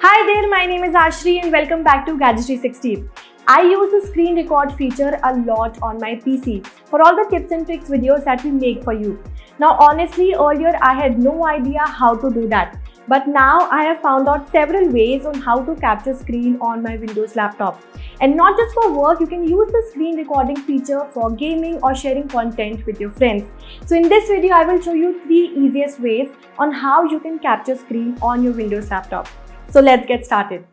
Hi there, my name is Ashri and welcome back to Gadgets 360. I use the screen record feature a lot on my PC for all the tips and tricks videos that we make for you. Now honestly, earlier I had no idea how to do that. But now I have found out several ways on how to capture screen on my Windows laptop. And not just for work, you can use the screen recording feature for gaming or sharing content with your friends. So in this video, I will show you three easiest ways on how you can capture screen on your Windows laptop. So let's get started.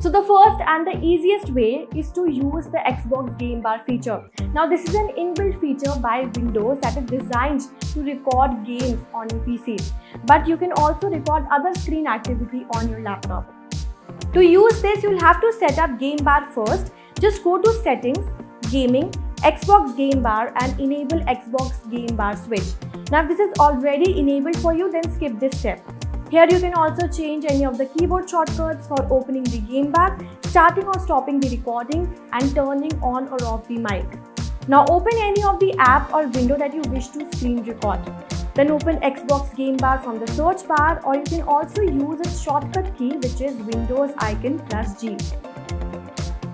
So the first and the easiest way is to use the Xbox Game Bar feature. Now this is an inbuilt feature by Windows that is designed to record games on your PC. But you can also record other screen activity on your laptop. To use this, you'll have to set up Game Bar first. Just go to Settings, Gaming, Xbox Game Bar and enable Xbox Game Bar switch. Now if this is already enabled for you, then skip this step. Here you can also change any of the keyboard shortcuts for opening the game bar, starting or stopping the recording and turning on or off the mic. Now open any of the app or window that you wish to screen record. Then open Xbox Game Bar from the search bar or you can also use its shortcut key which is Windows icon plus G.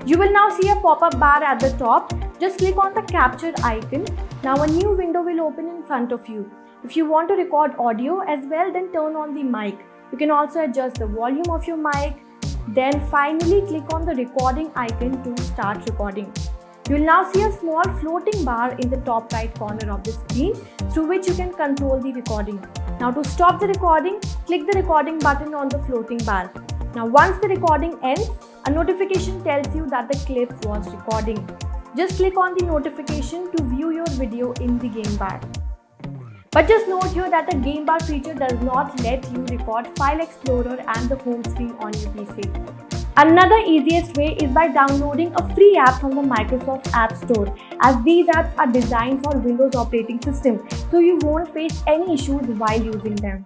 You will now see a pop-up bar at the top. Just click on the capture icon. Now a new window will open in front of you. If you want to record audio as well, then turn on the mic. You can also adjust the volume of your mic. Then finally click on the recording icon to start recording. You will now see a small floating bar in the top right corner of the screen through which you can control the recording. Now to stop the recording, click the recording button on the floating bar. Now once the recording ends, a notification tells you that the clip was recording. Just click on the notification to view your video in the game bar. But just note here that the game bar feature does not let you record File Explorer and the home screen on your PC. Another easiest way is by downloading a free app from the Microsoft App Store as these apps are designed for Windows operating system so you won't face any issues while using them.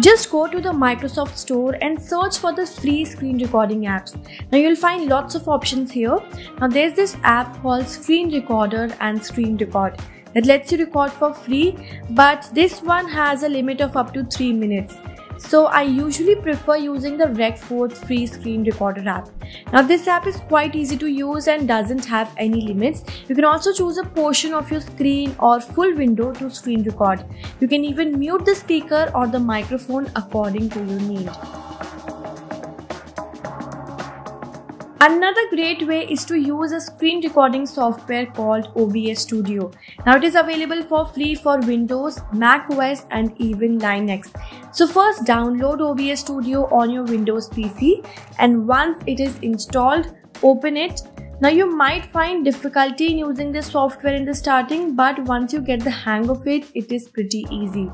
Just go to the Microsoft Store and search for the free screen recording apps. Now you'll find lots of options here. Now there's this app called Screen Recorder and Screen Record that lets you record for free, but this one has a limit of up to 3 minutes. So I usually prefer using the Rec4 free screen recorder app. Now this app is quite easy to use and doesn't have any limits. You can also choose a portion of your screen or full window to screen record. You can even mute the speaker or the microphone according to your need. Another great way is to use a screen recording software called OBS Studio. Now it is available for free for Windows, Mac OS and even Linux. So first download OBS Studio on your Windows PC and once it is installed, open it. Now you might find difficulty in using this software in the starting but once you get the hang of it, it is pretty easy.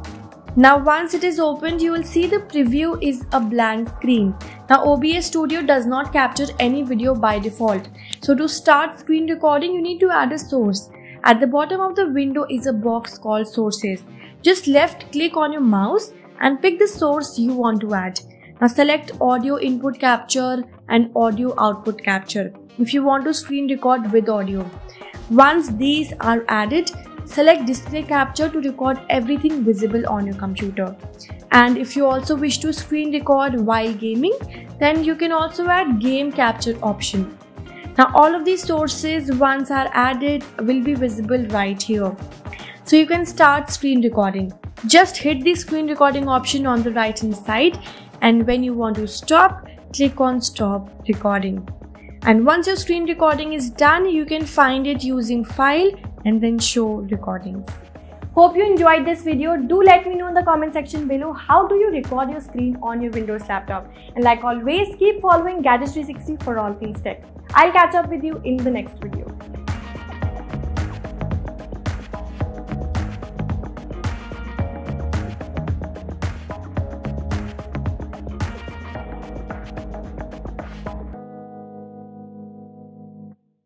Now once it is opened, you will see the preview is a blank screen. Now OBS Studio does not capture any video by default. So to start screen recording, you need to add a source. At the bottom of the window is a box called sources. Just left click on your mouse and pick the source you want to add. Now select audio input capture and audio output capture if you want to screen record with audio. Once these are added, select display capture to record everything visible on your computer. And if you also wish to screen record while gaming, then you can also add game capture option. Now all of these sources once are added will be visible right here. So you can start screen recording. Just hit the screen recording option on the right hand side and when you want to stop, click on stop recording. And once your screen recording is done, you can find it using file and then show recordings. Hope you enjoyed this video. Do let me know in the comment section below how do you record your screen on your Windows laptop. And like always, keep following Gadget 360 for all things tech. I'll catch up with you in the next video.